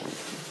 何?